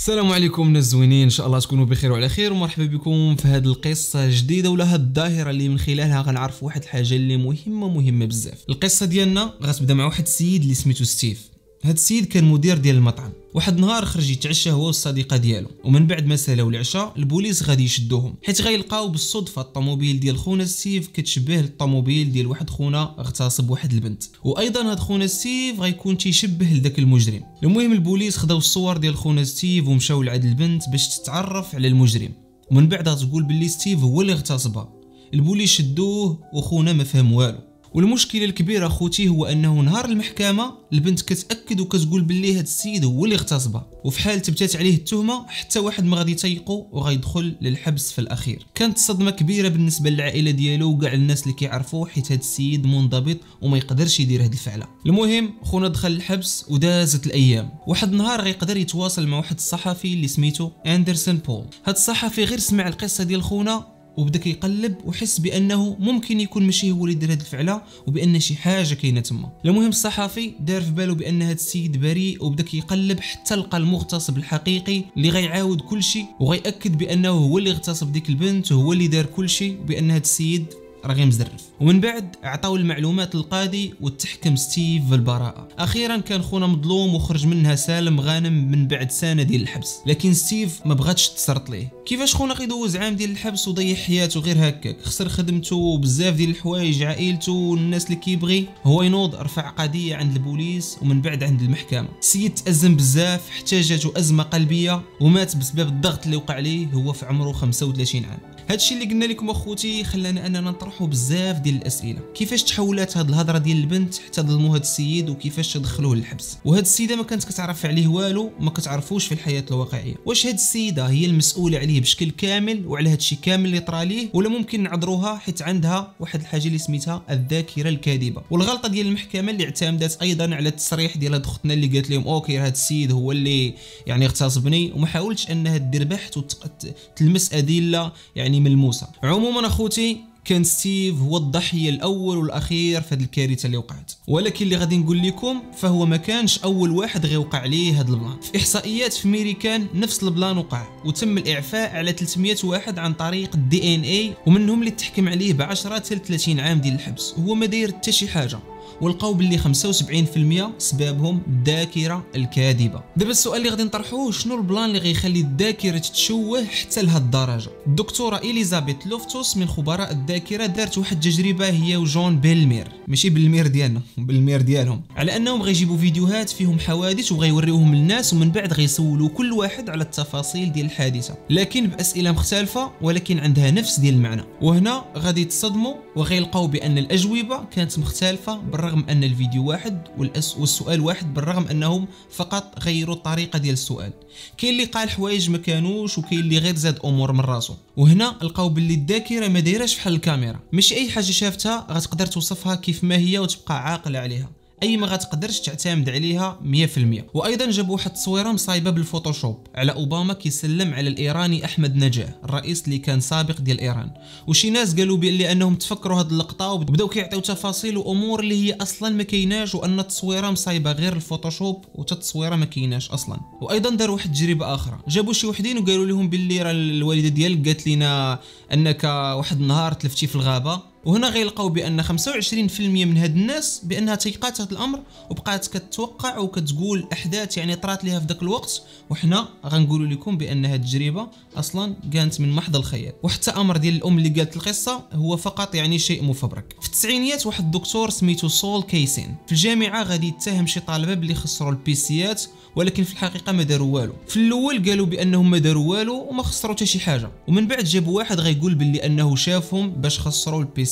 السلام عليكم الناس زوينين إن شاء الله تكونوا بخير وعلى خير ومرحبا بكم في هذه القصة الجديدة ولا هذه الظاهرة اللي من خلالها غنعرف واحد الحاجة اللي مهمة مهمة بزاف. القصة ديالنا غتبدأ مع واحد السيد اللي سميتو ستيف. هاد السيد كان مدير ديال المطعم. واحد النهار خرج يتعشى هو والصديقة ديالو. ومن بعد ما سالاو العشاء البوليس غادي يشدوهم. حيت غيلقاو بالصدفة الطوموبيل ديال خونا ستيف كتشبه الطوموبيل ديال واحد خونا اغتصب واحد البنت. وأيضا هاد خونا ستيف غيكون تيشبه لذاك المجرم. المهم البوليس خداو الصور ديال خونا ستيف ومشاو لعند البنت باش تتعرف على المجرم. ومن بعد غتقول باللي ستيف هو اللي اغتصبها. البوليس شدوه وخونا ما فهم والو. والمشكلة الكبيرة خوتي هو أنه نهار المحكمة البنت كتأكد وكتقول باللي هاد السيد هو اللي اغتصبها وفي حال تبتات عليه التهمة حتى واحد ما غادي يتيقو وغيدخل للحبس في الأخير. كانت صدمة كبيرة بالنسبة للعائلة ديالو وكاع الناس اللي كيعرفوه حيت هاد السيد منضبط وما يقدرش يدير هاد الفعلة. المهم خونا دخل الحبس ودازت الأيام. واحد النهار غيقدر يتواصل مع واحد الصحفي اللي سميتو أندرسون بول. هاد الصحفي غير سمع القصة ديال خونا وبدا كيقلب وحس بأنه ممكن يكون ماشي هو اللي دار هذه الفعلة وبأن شي حاجة كاينة تما. المهم الصحفي دار في بالو بأن هذا السيد بريء وبدا كيقلب حتى لقى المغتصب الحقيقي اللي غيعاود كل شيء وغيأكد بأنه هو اللي اغتصب ديك البنت وهو اللي دار كل شيء وبأن هذا السيد راه مزرف ومن بعد عطاو المعلومات للقاضي وتحكم ستيف بالبراءة. أخيرا كان خونا مظلوم وخرج منها سالم غانم من بعد سنة ديال الحبس. لكن ستيف ما بغاتش تسرط ليه. كيفاش خونا غيدوز عام ديال الحبس وضيع حياته غير هكاك؟ خسر خدمته وبزاف ديال الحوايج عائلته والناس اللي كيبغي. هو ينوض رفع قضية عند البوليس ومن بعد عند المحكمة. السيد تأزم بزاف جاتو أزمة قلبية ومات بسبب الضغط اللي وقع عليه هو في عمره 35 عام. هادشي اللي قلنا لكم اخوتي خلانا اننا نطرحوا بزاف ديال الاسئلة. كيفاش تحولات هاد الهضرة ديال البنت حتى ظلموا هاد السيد وكيفاش تدخلوه للحبس؟ وهاد السيدة ما كانت كتعرف عليه والو ما كتعرفوش في الحياة الواقعية. واش هاد السيدة هي المسؤولة عليه بشكل كامل وعلى هادشي كامل اللي طرا ليه؟ ولا ممكن نعذروها حيت عندها واحد الحاجة اللي سميتها الذاكرة الكاذبة؟ والغلطة ديال المحكمة اللي اعتمدت أيضا على التصريح ديال هاد اختنا اللي قالت لهم okay هاد السيد هو اللي يعني اغتصبني. وما حاولتش أنها دير بحث وتلمس أدلة يعني ملموسه عموما أخوتي كان ستيف هو الضحية الأول والأخير في هذه الكارثة اللي وقعت. ولكن اللي غادي نقول لكم فهو ما كانش أول واحد غيوقع عليه هذا البلان. في إحصائيات في ميريكان نفس البلان وقع وتم الإعفاء على 300 واحد عن طريق ال DNA ومنهم اللي تحكم عليه ب 10 حتى 30 عام ديال الحبس. وهو ما داير حتى شي حاجة. ولقاو باللي 75% سبابهم الذاكرة الكاذبة. دابا السؤال اللي غادي نطرحوه شنو البلان اللي غيخلي الذاكرة تتشوه حتى لهاد الدرجة؟ الدكتورة إليزابيث لوفتوس من خبراء الذاكرة دارت واحد التجربة هي وجون بيلمير. ماشي بالمير ديالنا بالمير ديالهم. على أنهم غيجيبوا فيديوهات فيهم حوادث وغيوريوهم للناس ومن بعد غيسولوا كل واحد على التفاصيل ديال الحادثة. لكن بأسئلة مختلفة ولكن عندها نفس ديال المعنى. وهنا غادي تصدموا وغيلقاو بأن الأجوبة كانت مختلفة بالرغم أن الفيديو واحد والسؤال واحد بالرغم أنهم فقط غيروا الطريقة ديال السؤال. كاين اللي قال حوايج ما كانوش وكاين اللي غير زاد أمور من راسو. وهنا لقاو باللي الذاكرة ما دايراش بحال الكاميرا. ماشي أي حاجة شافتها غتقدر توصفها كيف ما هي وتبقى عاقلة عليها. أي ما غتقدرش تعتمد عليها 100% وأيضا جابوا واحد التصويرة مصايبة بالفوتوشوب على أوباما كيسلم على الإيراني أحمد نجاد الرئيس اللي كان سابق ديال إيران. وشي ناس قالوا بان انهم تفكروا هذه اللقطة وبداو كيعطيو تفاصيل وأمور اللي هي أصلا ما كايناش وأن التصويرة مصايبة غير الفوتوشوب وتا التصويرة ما كايناش أصلا. وأيضا داروا واحد التجربه أخرى جابوا شي وحدين وقالوا لهم باللي راه الوالدة ديالك قالت لنا أنك واحد النهار تلفتي في الغابة. وهنا غيلقاو بأن 25% من هاد الناس بأنها تيقات هذا الأمر وبقات كتوقع وكتقول احداث يعني طرات ليها في ذاك الوقت. وحنا غنقولوا لكم بأن هاد التجربة أصلا كانت من محض الخيال وحتى أمر ديال الأم اللي قالت القصة هو فقط يعني شيء مفبرك. في التسعينيات واحد الدكتور سميتو سول كيسين. في الجامعة غادي يتهم شي طالبة باللي خسروا البيسيات ولكن في الحقيقة ما داروا والو. في الأول قالوا بأنهم ما داروا والو وما خسروا حتى شي حاجة. ومن بعد جابوا واحد غيقول باللي أنه شافهم باش خسروا البيسيات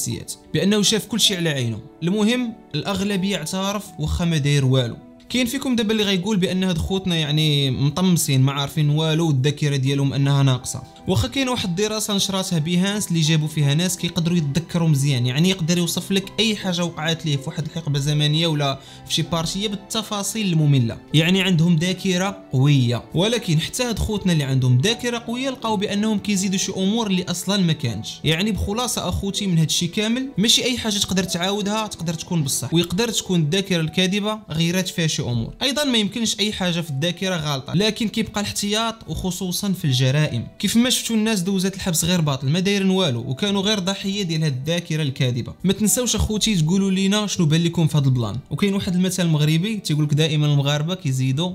بأنه شاف كل شيء على عينه. المهم الأغلبية اعترف واخا ما داير والو. كاين فيكم دابا اللي غيقول بأن هاد خوتنا يعني مطمسين ما عارفين والو والذاكره ديالهم أنها ناقصة. واخا كاين واحد الدراسة نشراتها بيهانس اللي جابوا فيها ناس كيقدروا يتذكروا مزيان. يعني يقدر يوصف لك أي حاجة وقعت ليه في واحد الحقبة زمنية ولا في شي بارتية بالتفاصيل المملة. يعني عندهم ذاكرة قوية. ولكن حتى هاد خوتنا اللي عندهم ذاكرة قوية لقاو بأنهم كيزيدوا شي أمور اللي أصلا ما كانش. يعني بخلاصة أخوتي من هاد الشيء كامل ماشي أي حاجة تقدر تعاودها تقدر تكون بصح. ويقدر تكون الذاكرة الكاذبة غيرات فيها شي أمور. أيضا ما يمكنش أي حاجة في الذاكرة غالطة لكن كيبقى الاحتياط وخصوصا في الجرائم. كيف ما شفتوا الناس دوزات الحبس غير باطل ما دايرين والو وكانوا غير ضحية ديال هاد الذاكرة الكاذبة. ما تنساوش أخوتي تقولوا لينا شنو بان لكم في هذا ال plan. وكاين واحد المثل مغربي تيقول لك دائما المغاربة كيزيدوا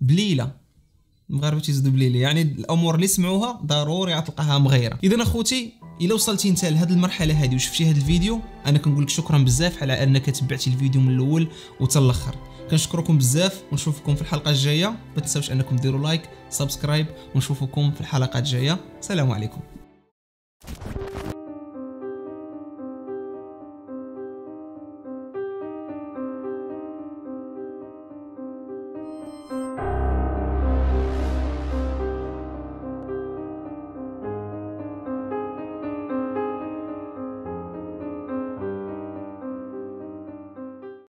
بليلة. المغاربة تيزيدوا بليلة يعني الأمور اللي سمعوها ضروري غتلقاها مغيرة. اذا أخوتي إلا وصلتي أنت لهاد المرحلة هذه وشفتي هاد الفيديو أنا كنقول لك شكرا بزاف على أنك تبعتي الفيديو من الأول الأخر. كنشكركم بزاف ونشوفكم في الحلقة الجاية. ما تنساوش أنكم ديروا like سبسكرايب ونشوفكم في الحلقات الجاية. سلام عليكم.